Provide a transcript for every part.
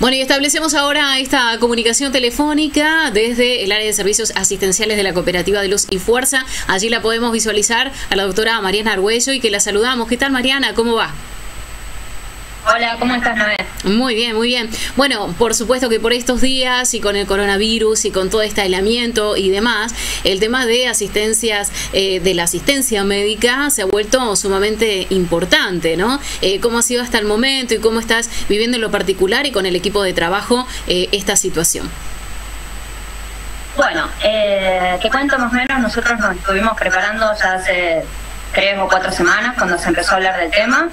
Bueno, y establecemos ahora esta comunicación telefónica desde el área de servicios asistenciales de la Cooperativa de Luz y Fuerza. Allí la podemos visualizar a la doctora Mariana Arguello y que la saludamos. ¿Qué tal, Mariana? ¿Cómo va? Hola, ¿cómo estás, Noé? Muy bien, muy bien. Bueno, por supuesto que por estos días y con el coronavirus y con todo este aislamiento y demás, el tema de asistencias, eh, de la asistencia médica se ha vuelto sumamente importante, ¿no? Eh, ¿Cómo ha sido hasta el momento y cómo estás viviendo en lo particular y con el equipo de trabajo eh, esta situación? Bueno, que cuento más o menos, nosotros nos estuvimos preparando ya hace tres o cuatro semanas cuando se empezó a hablar del tema.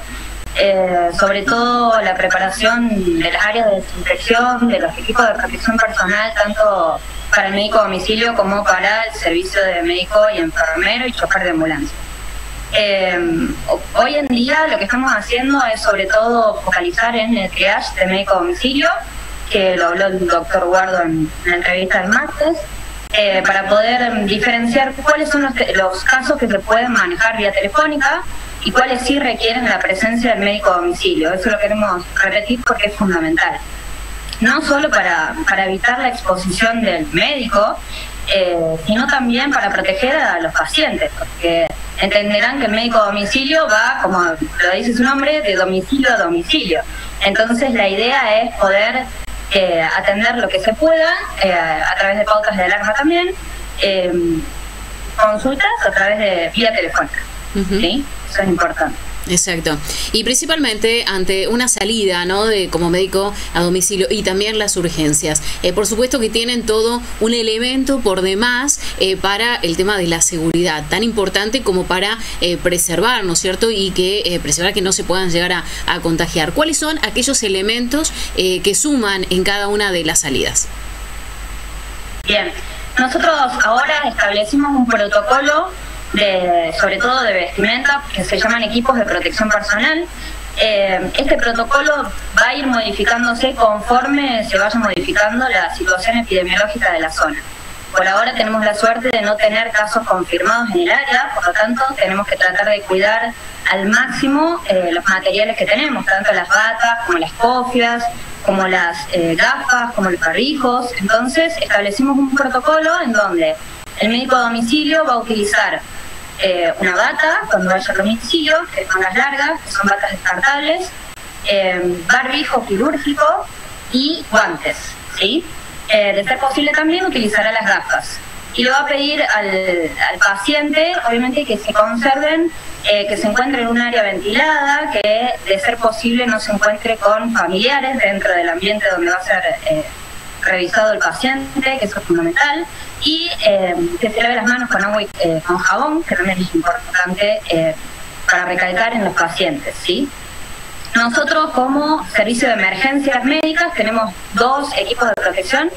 Eh, sobre todo la preparación de las áreas de desinfección, de los equipos de protección personal, tanto para el médico domicilio como para el servicio de médico y enfermero y chofer de ambulancia. Eh, hoy en día lo que estamos haciendo es sobre todo focalizar en el triage de médico domicilio, que lo habló el doctor Guardo en la entrevista del martes, eh, para poder diferenciar cuáles son los, los casos que se pueden manejar vía telefónica y cuáles sí requieren la presencia del médico domicilio. Eso lo queremos repetir porque es fundamental. No solo para, para evitar la exposición del médico, eh, sino también para proteger a los pacientes, porque entenderán que el médico domicilio va, como lo dice su nombre, de domicilio a domicilio. Entonces la idea es poder eh, atender lo que se pueda eh, a través de pautas de alarma también, consultas a través de vía telefónica. ¿Sí? Eso es importante. Exacto. Y principalmente ante una salida, ¿no? De como médico a domicilio y también las urgencias. Eh, por supuesto que tienen todo un elemento por demás eh, para el tema de la seguridad, tan importante como para eh, preservar, ¿no es cierto? Y que preservar que no se puedan llegar a, a contagiar. ¿Cuáles son aquellos elementos que suman en cada una de las salidas? Bien. Nosotros ahora establecimos un protocolo sobre todo de vestimenta, que se llaman equipos de protección personal. Eh, este protocolo va a ir modificándose conforme se vaya modificando la situación epidemiológica de la zona. Por ahora tenemos la suerte de no tener casos confirmados en el área, por lo tanto tenemos que tratar de cuidar al máximo eh, los materiales que tenemos, tanto las batas como las cofias, como las eh, gafas, como los barrijos. Entonces establecimos un protocolo en donde el médico a domicilio va a utilizar eh, una bata cuando vaya al domicilio, que son las largas, que son batas descartables, eh, barbijo quirúrgico y guantes. ¿sí? Eh, de ser posible también utilizará las gafas. Y le va a pedir al, al paciente, obviamente, que se conserven, eh, que se encuentre en un área ventilada, que de ser posible no se encuentre con familiares dentro del ambiente donde va a ser revisado el paciente, que eso es fundamental, y eh, que se lave las manos con agua y eh, con jabón, que también es importante eh, para recalcar en los pacientes, ¿sí? Nosotros como servicio de emergencias médicas tenemos dos equipos de protección,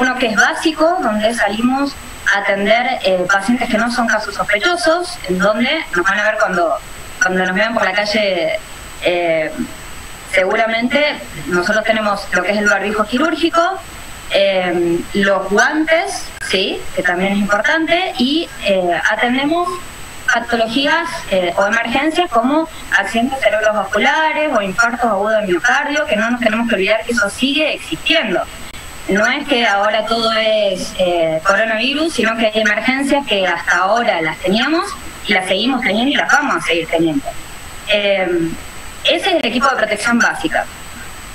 uno que es básico, donde salimos a atender pacientes que no son casos sospechosos, en donde nos van a ver cuando, cuando nos vean por la calle seguramente nosotros tenemos lo que es el barbijo quirúrgico, eh, los guantes, sí, que también es importante, y eh, atendemos patologías eh, o emergencias como accidentes cerebrovasculares o infartos agudos de miocardio, que no nos tenemos que olvidar que eso sigue existiendo. No es que ahora todo es coronavirus, sino que hay emergencias que hasta ahora las teníamos y las seguimos teniendo y las vamos a seguir teniendo. ese es el equipo de protección básica.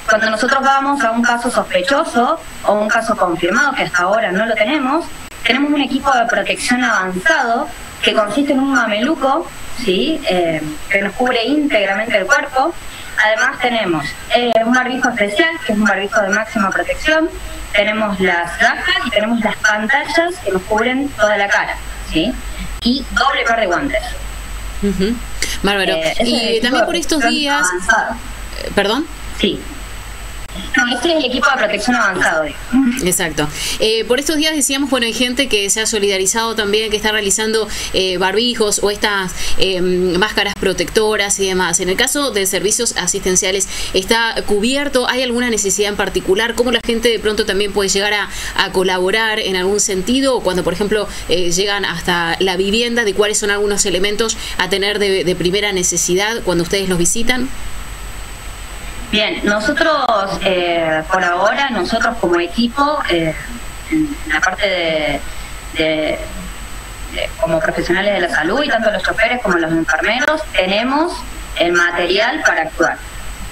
Cuando nosotros vamos a un caso sospechoso o un caso confirmado, que hasta ahora no lo tenemos, tenemos un equipo de protección avanzado que consiste en un mameluco, ¿sí? Eh, que nos cubre íntegramente el cuerpo. Además tenemos eh, un barbijo especial, que es un barbijo de máxima protección. Tenemos las gafas y tenemos las pantallas que nos cubren toda la cara, ¿sí? Y doble par de guantes. Bárbaro. Eh, y también por estos días... ¿Perdón? Sí. Este es el equipo de protección avanzado. Exacto. Eh, por estos días decíamos, bueno, hay gente que se ha solidarizado también, que está realizando eh, barbijos o estas eh, máscaras protectoras y demás. En el caso de servicios asistenciales, ¿está cubierto? ¿Hay alguna necesidad en particular? ¿Cómo la gente de pronto también puede llegar a, colaborar en algún sentido? Cuando, por ejemplo, llegan hasta la vivienda, ¿de cuáles son algunos elementos a tener de primera necesidad cuando ustedes los visitan? Bien, nosotros eh, por ahora, nosotros como equipo, eh, en la parte de, como profesionales de la salud y tanto los choferes como los enfermeros, tenemos el material para actuar.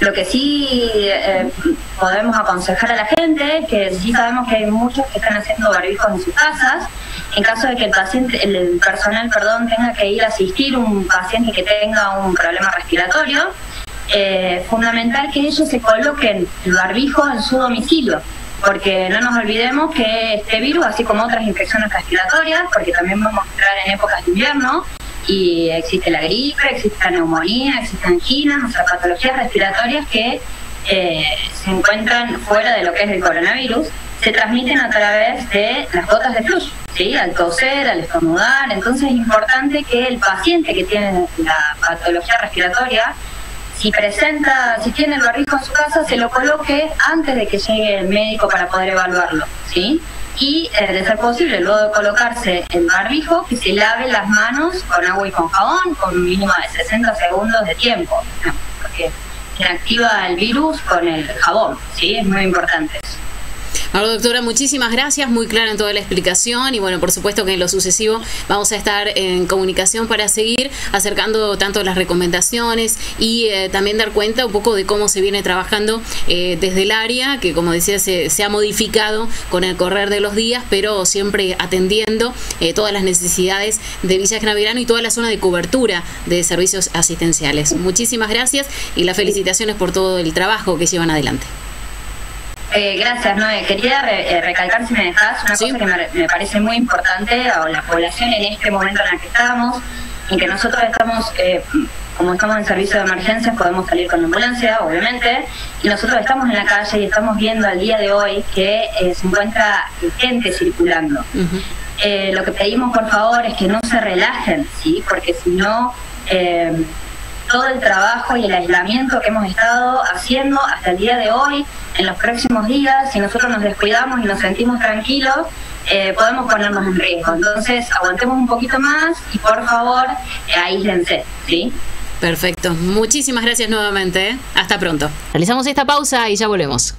Lo que sí eh, podemos aconsejar a la gente, que sí sabemos que hay muchos que están haciendo barbijos en sus casas, en caso de que el paciente, el personal, perdón, tenga que ir a asistir un paciente que tenga un problema respiratorio, eh, fundamental que ellos se coloquen el barbijo en su domicilio, porque no nos olvidemos que este virus, así como otras infecciones respiratorias, porque también vamos a entrar en épocas de invierno, y existe la gripe, existe la neumonía, existen anginas, o sea, patologías respiratorias que eh, se encuentran fuera de lo que es el coronavirus, se transmiten a través de las gotas de flujo, ¿sí? al toser, al estornudar. Entonces es importante que el paciente que tiene la patología respiratoria, si presenta, si tiene el barbijo en su casa, se lo coloque antes de que llegue el médico para poder evaluarlo. ¿sí? y eh, de ser posible, luego de colocarse el barbijo, que se lave las manos con agua y con jabón con un mínimo de 60 segundos de tiempo, porque inactiva el virus con el jabón, ¿sí? Es muy importante doctora, muchísimas gracias, muy clara en toda la explicación y bueno, por supuesto que en lo sucesivo vamos a estar en comunicación para seguir acercando tanto las recomendaciones y eh, también dar cuenta un poco de cómo se viene trabajando eh, desde el área, que como decía se, ha modificado con el correr de los días, pero siempre atendiendo eh, todas las necesidades de Villa Canaverano y toda la zona de cobertura de servicios asistenciales. Muchísimas gracias y las felicitaciones por todo el trabajo que llevan adelante. Eh, gracias, Noé. Quería eh, recalcar, si me dejas, una cosa que me, parece muy importante a la población en este momento en el que estamos, en que nosotros estamos, eh, como estamos en servicio de emergencias, podemos salir con ambulancia, obviamente, y nosotros estamos en la calle y estamos viendo al día de hoy que se encuentra gente circulando. lo que pedimos, por favor, es que no se relajen, ¿sí? Porque si no todo el trabajo y el aislamiento que hemos estado haciendo hasta el día de hoy, en los próximos días, si nosotros nos descuidamos y nos sentimos tranquilos, eh, podemos ponernos en riesgo. Entonces, aguantemos un poquito más y por favor, eh, aíslense, ¿sí? Perfecto. Muchísimas gracias nuevamente. ¿eh? Hasta pronto. Realizamos esta pausa y ya volvemos.